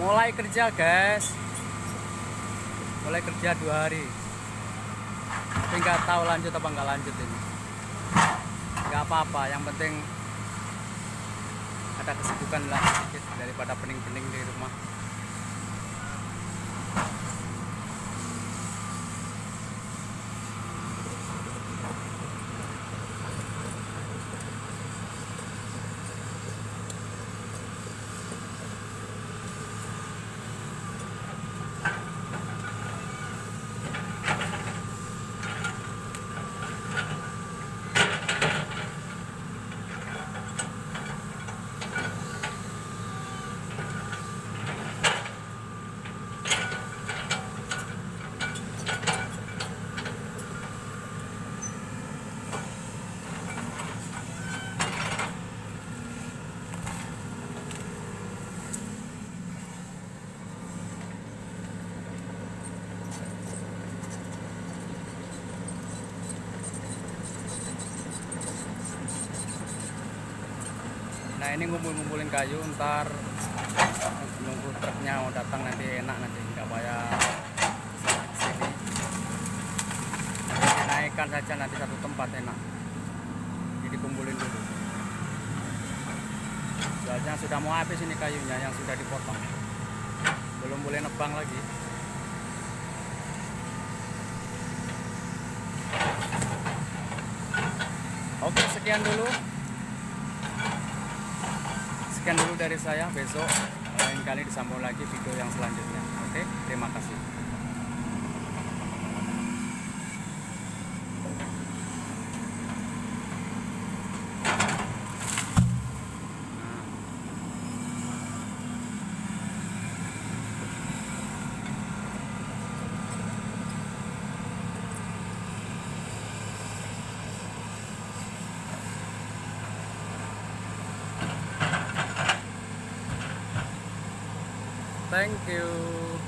mulai kerja guys. Mulai kerja dua hari. Tapi nggak tahu lanjut apa nggak lanjut ini. Nggak apa-apa yang penting ada kesibukan lah sedikit daripada pening-pening di rumah nah ini ngumpul-ngumpulin kayu ntar nunggu truknya mau datang nanti enak nanti nggak bayar. Sini. Naikkan saja nanti satu tempat enak. Jadi kumpulin dulu. Soalnya sudah mau habis ini kayunya yang sudah dipotong. Belum boleh nebang lagi. Oke sekian dulu sekian dulu dari saya besok lain kali disambung lagi video yang selanjutnya. Oke terima kasih thank you